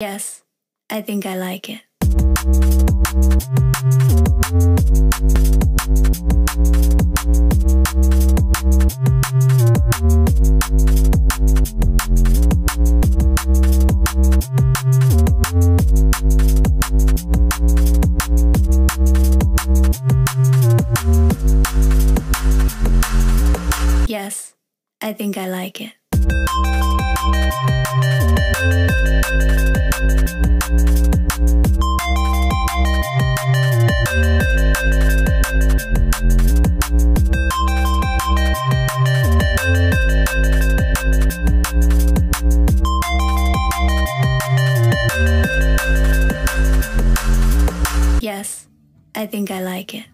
Yes, I think I like it. Yes, I think I like it. Yes, I think I like it.